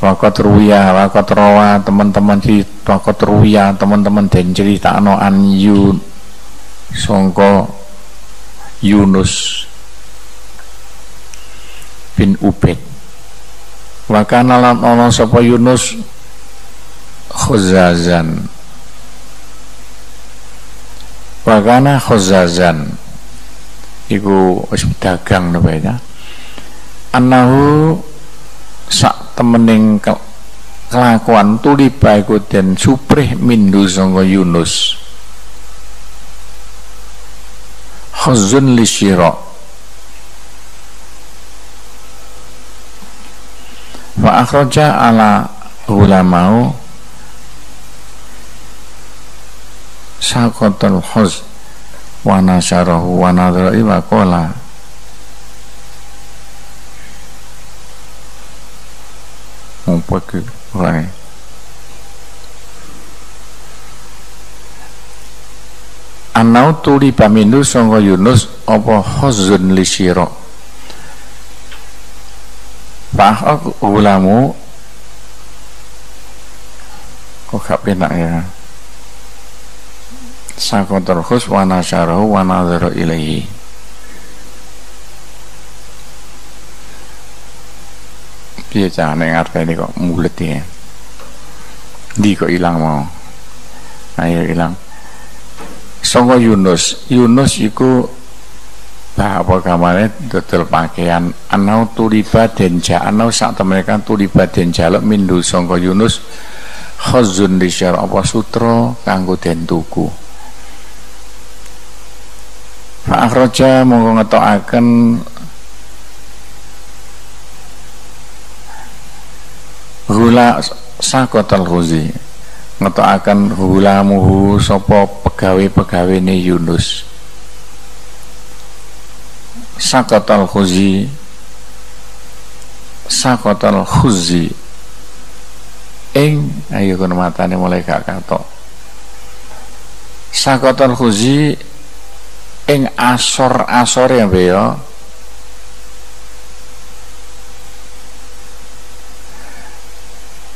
Wakot ruya, wakot rawa teman-teman di wakot ruya teman-teman dan cerita no an yun songko Yunus bin Ubed Wakana lan ono sapa Yunus? Khuzazan. Wakana khuzazan. Iku wis dagang napa ya. Anahu sak temening ke, kelakuan tuliba iku den suprih mindu sangka Yunus. Khazun li syira. Fa akhraja ala ulamau sakotul khuz wa nasyarahu wa nadra wa qala apa ke orang Anau tuli pamindu sangka Yunus apa khazun li syira Pak ulamu kok gak penak ya. Sakotor khus wa nasyarahu wa nadhara ilaihi piye carane ngarepne kok mulet ya? Di kok ilang mau? Ayo ilang. Songo Yunus. Yunus iku apa kamane dodol pakaian. Anau tuliba denja anau sak mereka tuliba denja lek mindu. Sangka Yunus khazun disyar apa sutra kanggo den tuku. Fa akhraja monggo ngetokaken hula sakotal huzi ngetokaken hulamuhu sapa pegawe-pegawene Yunus. Sakotal huzi sakotal huzi ing ayo kono matane mulai gak katok. Sakotal huzi ing asor-asor ya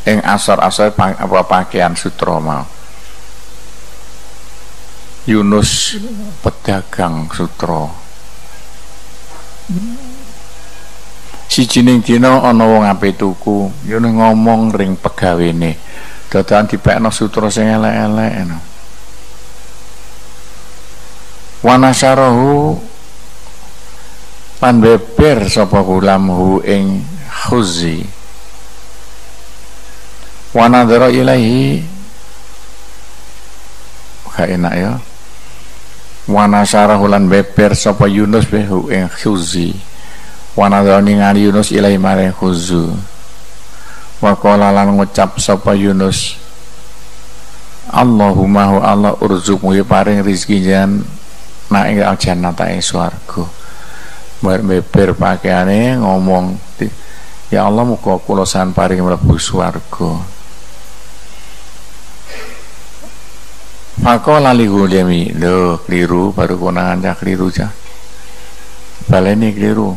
ing asor-asor apa pakaian sutra mau. Yunus pedagang sutra. Si jining dina ana wong ape tuku Yunus ngomong ring pegawene dadakan dipekno sutra sing elek-elek no. wanasarahu lan beber sapa gulamhu ing khuzi wa nadhara ilaihi. Gak enak ya. Wa hulan beber sapa Yunus behu ing khuzi. Wa nadhara ningali Yunus ilaihi maring khuzu. Wa qala lan ngucap sapa Yunus Allahumma hu Allah urzuqmu paring rezeki jan nak ing jannata ing swarga. Beber pakaiane ngomong ya Allah muga kula san paring mlebu swarga Maka lali gulemi Loh keliru baru konangan cah keliru cah Baleni keliru.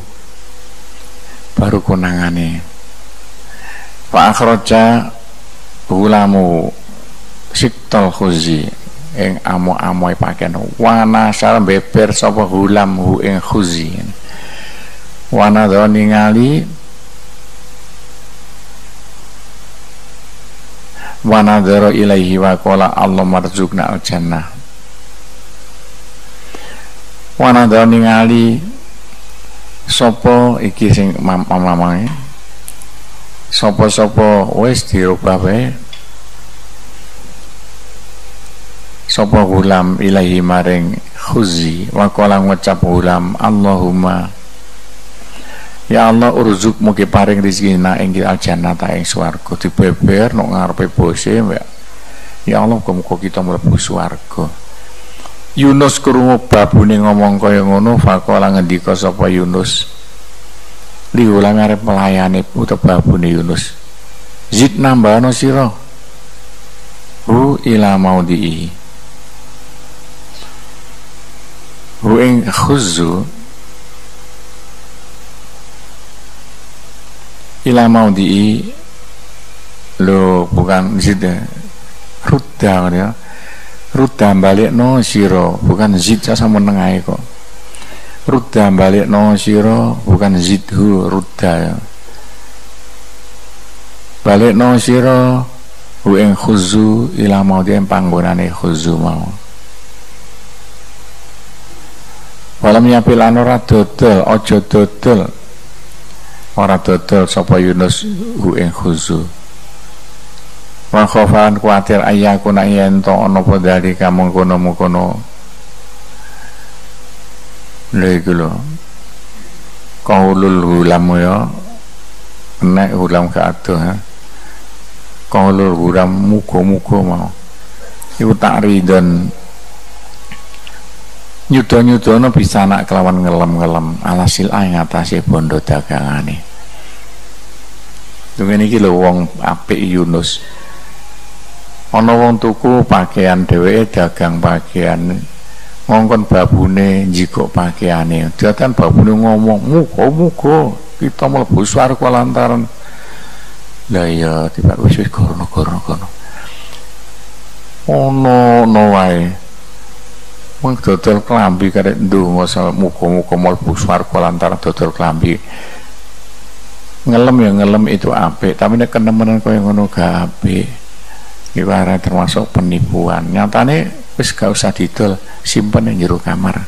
Baru konangane Pak akhroja Gulamu Siktol khuzi Ing amo-amoy pakaian Wana salam beber Sopo hulam hu ing khuzi. Wana do ningali wa nadhara ilaihi wa qala Allah marzukna al jannah wa nadhara ningali sapa iki sing mamang sapa-sapa wis dirubah wae. Sapa gulam ilahi maring khuzi wa qala ngucap gulam Allahumma Ya Allah urzuk mugi paring rezeki na ing al jannata ing swarga dibeber nok ngarepe bose mbak. Ya Allah muga kita mlebu swarga. Yunus krungu babune ngomong kaya ngono faqala ngendika sapa Yunus. Liulang arep melayani utawa babune Yunus. Zid nambahno sira. Hu ila maudii. Hu ing khuzzu ila maudii lo bukan zid rudda ya. Rudda balik no siro bukan zid. Sama menengai kok. Rudda balik no siro bukan zidhu rudda ya. Balik no siro hu khuzu ila mau dia panggonane khuzu mau. Walam yapil ora dodol ojo dodol ora dodol sapa Yunus hu ing khuzu. Wa khofan kuatir ayaku nak yen to ana apa dari kamu kono kono lha iku lho. Kaulul hulam ya. Nek hulam ke adoh ha. Kaulul hulam muga-muga mau. Iku tak ridon nyuda-nyudana bisa nak kelawan ngelem-ngelem. Alasil ae ngatasi bondo dagangane Dengan ini lho wong apik Yunus. Ana wong tuku pakaian dheweke dagang pakaian ngongkon babune njikok pakaiane. Dadan babune ngomong muga-muga kita mlebu swarga lantaran. Lah iya tiba wis wis kono kono kono ono no wae. Wong dodol klambi karek ndonga muga-muga mlebu swarga lantaran dodol klambi ngelem ya ngelem itu apik tapi nek kenemenan kaya ngono gak apik Iku termasuk penipuan. Nyatane wis gak usah didol, simpen yang jero kamar.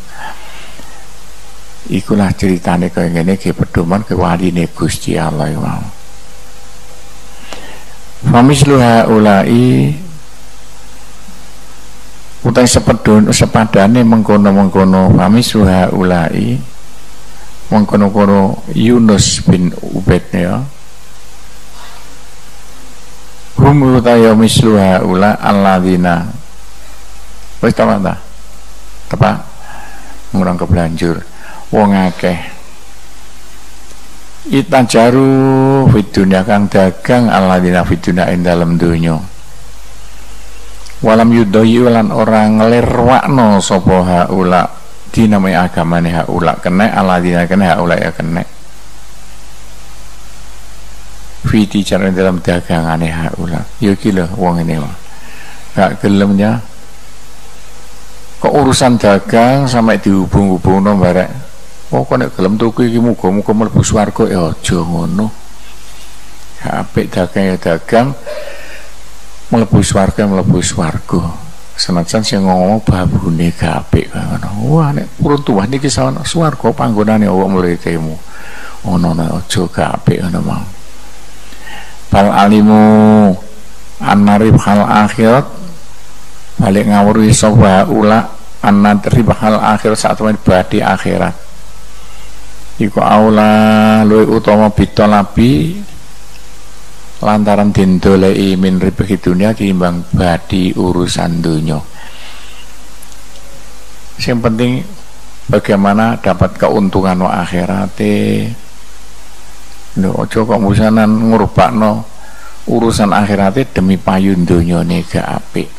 Ikulah ceritane kaya ngene ke pedoman ke waline Gusti Allah mau. Famisluha ulai utai sepedon sepadane mengkono-mengkono famisluha ulai mengkono-kono Yunus bin Ubaid ya. Hum utaya misluha ula alladzina wis ta ta tepak ngurang kebelanjur. Wong akeh. Itajaru fid dunya kang dagang alladzina fid dunya ing dalem donya. Walam yudayi lan orang ngelirwakno sapa haula dinamai agamane haula kena alladzina kena haula ya kena. Fiti cara dalam dagangan haula ya kilo wong ini mah gak gelemnya kok urusan dagang sampai dihubung-hubung no barek? Oh kok nek gelem tuku iki muga-muga mlebu swarga ya aja ngono. Apik dagang ya dagang mlebu swarga senajan sing ngomong babune gak apik ngono wah nek purun tuwa niki swarga panggonane awak muridemu ono nek aja gak apik ngono mau. Bal alimu anarib hal akhirat balik ngawuri sapa ula anadrib hal akhir saat temen badi akhirat. Iku aula luwe utama bitolabi lantaran dindolei min ribehi dunia timbang badi urusan dunia yang penting bagaimana dapat keuntungan wa akhirate. Lho aja kok musanan ngurbakno urusan akhiratnya demi payun donyane gak apik.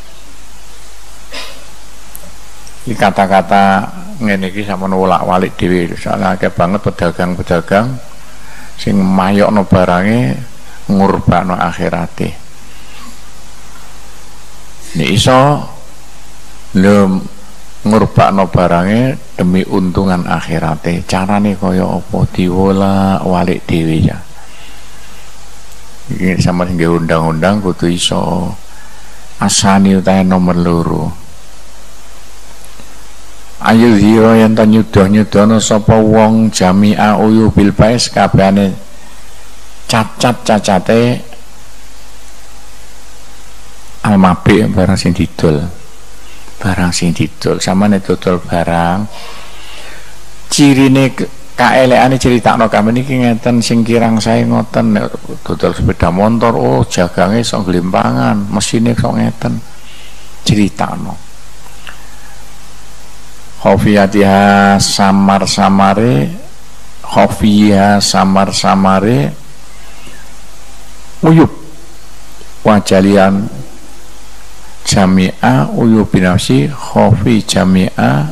Iki kata-kata ngene iki sama wolak-walik dhewe. Soalnya akeh banget pedagang-pedagang sing mayokno barange ngurbakno akhirate. Nek iso lho ngurbakno barange demi untungan akhirate. Carane kaya apa? Diwola walik dhewe ya. Iki sama sing undang-undang kudu iso asani utahe nomor loro. Ayo zira yen ta nyudah-nyudana sapa wong jami'a uyu bil bais kabehane cacat cacate almabi barang sing didol. Barang sing didol. Sama dodol barang. Cirine kaeleane critakno kami niki ngeten sing kirang saya ngoten. Dodol sepeda motor oh jagange sok glimpangan mesine sok ngeten. Critakno khofiyatiha samar-samare khofiya samar-samare uyup wajalian jami'a uyu binafsi khofi jami'a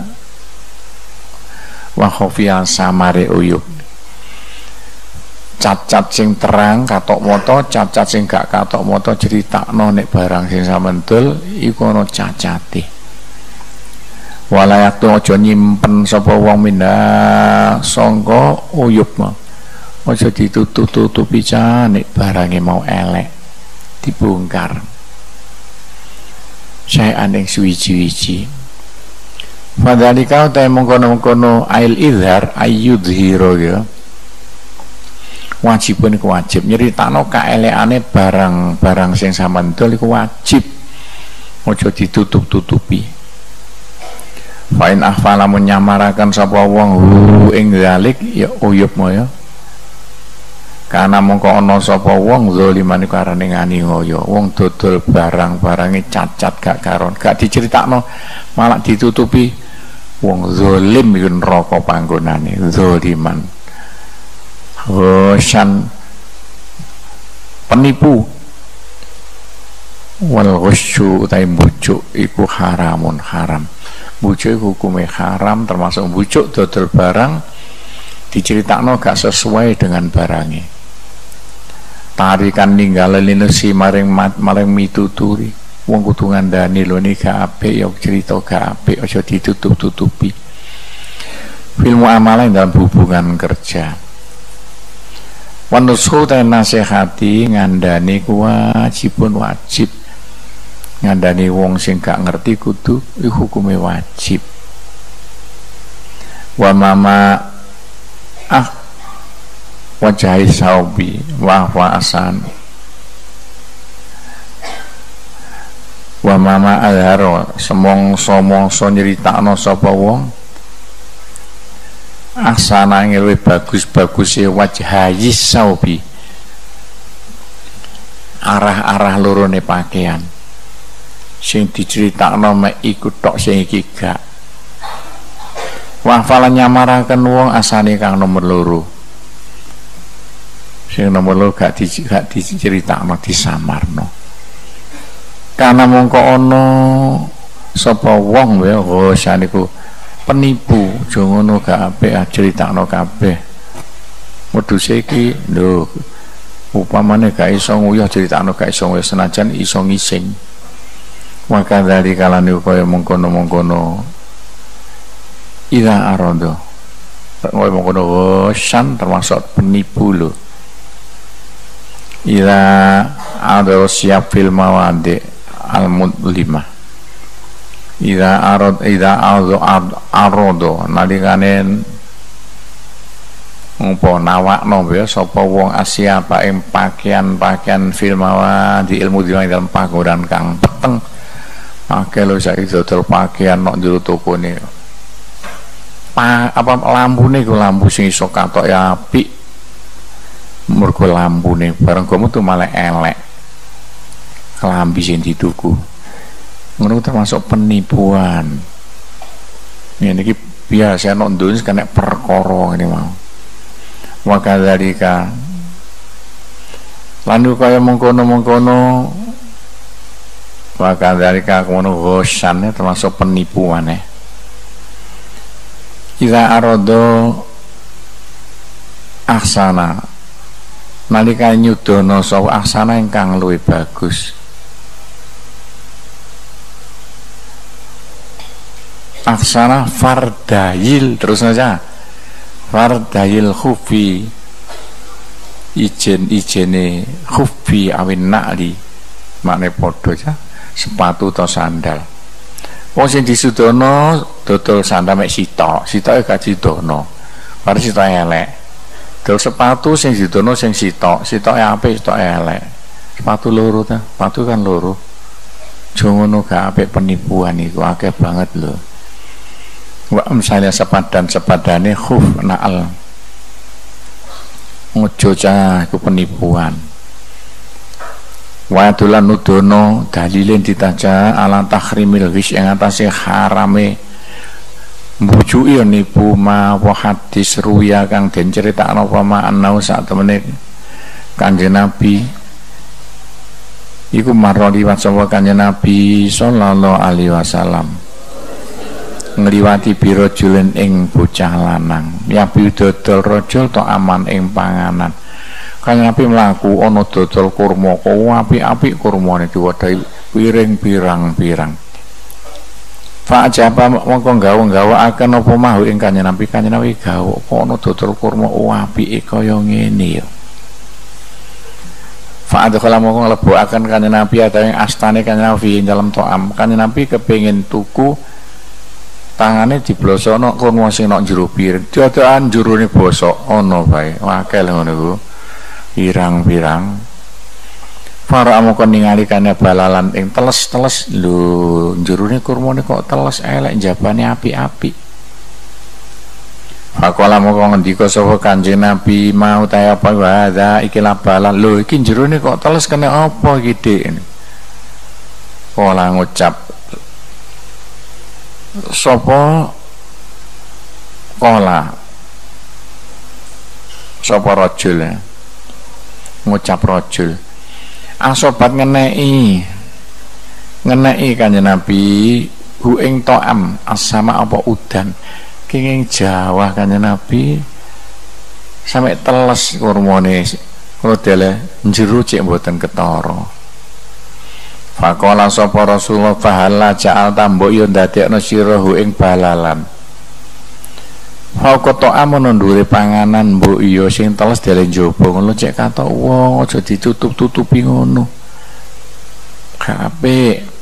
wa khofiya samare uyub. Cacat sing terang katok moto cacat sing gak katok moto critakno nek barang sing samendul iku ana cacate. Walayak tu aja nyimpen sapa wong minda sangka uyup mah aja ditutup-tutupi nek barange mau elek dibongkar. Saya aneh suwi-wiji Fadhalika utai mengkono-mengkono ail idhar ayyudhiro ya. Wajibun iku wajib. Nyeritakno kaeleane barang-barang sing sampeyan iku wajib. Ojo ditutup-tutupi. Fain ahfala menyamarakan sapa wong hu ing zalik ya uyub ya karena mongko ana sapa wong zaliman iku arane ngani ngoyo. Wong dodol barang-barange cacat gak karon. Gak diceritakno malah ditutupi wong zolim iku neraka panggonane zoliman Hosyan penipu. Wal ghusyu utai bujuk iku haramun haram. Bujuk hukume haram termasuk bujuk dodol barang diceritakno gak sesuai dengan barangnya tarikan ninggal si maring maring mituturi. Wong kudu ngandani lho ini gak apik ya cerita gak apik aja ditutup-tutupi. Film amalan dalam hubungan kerja. Wanusu dan nasihati ngandani wajibun wajib. Ngandani wong sing gak ngerti kudu hukumnya wajib. Wa mama ah wajahi saubi wa wa asani wa mama adharo semongso-mongso nyeritakno sapa wong. Asana ngeluwe bagus-bagus e wajhayi saubi arah-arah lorone pakaian. Sing diceritakno mek iku tok sing iki gak. Wafala nyamaraken wong asane kang nomor loro sing nomor loro gak di, gak diceritakno disamarno. Karena mongko ono sapa wong ya ghosan iku penipu aja ngono gak ah, critakno kabeh. Wedhuse iki lho upamane gak iso nguyuh critakno gak iso nguyuh senajan iso ngising. Maka dari kalane kaya mengkono-mengkono ila arodo kaya mengkono ghosan termasuk penipu lho ila ada siap film mawade al-mudlimah. Ida arad ida ardo arodo nalikane ngopo nawakno ya sapa wong Asia ing pakaian-pakaian filmawa di ilmu di dalam pagodan kang peteng. Akeh lho saiki dodol pakaian nok jero tokone. Pa apa lampune ku lampu sing iso katok ya apik mergo lampune bareng kamu tuh malah elek. Kelambi sing dituku ngono termasuk penipuan. Ini iki biasa nek dunya kena perkara ini mau. Wa kadzalika. Lalu kaya mengkono-mengkono wa kadzalika kono ghosan termasuk penipuan ya Ila arodo aksana nalika nyudono sapa aksana ingkang luwih bagus. Aksana fardayil terus saja fardayil khufi. Ijen ijene khufi awin nakli. Makne podo ya sepatu atau sandal. Wong sing disudono dodol sandal mek sitok. Sitoke gak didono baru sitok elek dol sepatu sing didono sing sitok sitoke apik sitoke elek. Sepatu loro ta? Sepatu kan loro. Jangan gak apik penipuan itu akeh banget loh wa misalnya sepadan sepadane khuf naal ngojo cah iku penipuan. Wa tulan nudono dalilin ditaja ala tahrimil ghis yang atase harame mbujuki nipu ma wa hadis ruya kang den apa ma anau sak temene Kanjeng Nabi. Iku marra liwat sapa Kanjeng Nabi sallallahu alaihi wasallam. Ngliwati julen ing bocah lanang. Ya dodol rajul to aman ing panganan. Kanjeng Nabi mlaku ana dodol kurma. Kok apik-apik kurmane diwadhahi piring pirang-pirang. Pak Japa mongko gawa-gawa akan apa mau ing kanjeng Nabi kanjeng Nabi gawa kok ana dodol kurma apike kaya ngene ya. Fa'adkhala mongko nglebokaken kanjeng Nabi ada yang astane kanjeng Nabi dalam to'am. Kanjeng Nabi kepengin tuku tangane diblosono kurma sing nok jero piring. Diodokan jerone bosok ana bae. Wakel ngono ku pirang-pirang para amoko ningali kane balalan ing teles-teles. Lho jerone kurmane kok teles elek jabane api-api Fakola moko ngendika sapa Kanjeng Nabi mau ta apa? Hadza iki balan lho iki jerone kok teles kena apa iki Dik? Kala ngucap. Sapa? Kala sapa rajul? Ngucap rojul asobat ngenei ngenei kanjeng Nabi. Hu ing to'am. Asama apa udan. Kenging Jawa kanjeng Nabi. Sampai teles kurmane rodele njero cek mboten ketara. Fakola sapa Rasulullah fahala ja'al tambo yo ndadekno sira hu ing balalan Fauqa ta'amun ndure panganan mbok iya sing teles dele njaba ngono cek kata wong aja ditutup-tutupi ngono. Kabeh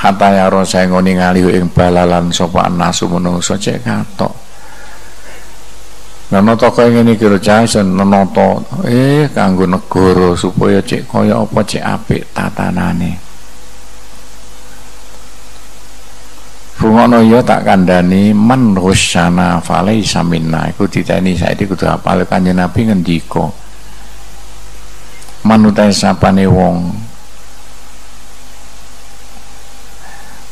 Hatta ya saya ngoni ngali ing balalan sapa nasu menungso cek katok. Nah nata kaya ngene kira jasen nata eh kanggo negara supaya cek kaya apa cek apik tatanane. Bungono ya tak kandani man rusyana falai samina iku diteni saiki kudu apal kanjeng Nabi ngendika manutai sapane wong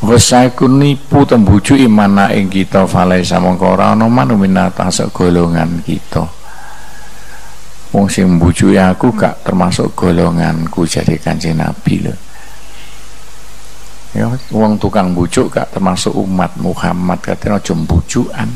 Rusaiku nipu tembuju imana ing kita falai samangka ora ana manu minata golongan kita. Wong sing mbujuki aku gak termasuk golonganku jadi kanjeng Nabi lho ya tukang bujuk gak termasuk umat Muhammad katanya aja bujukan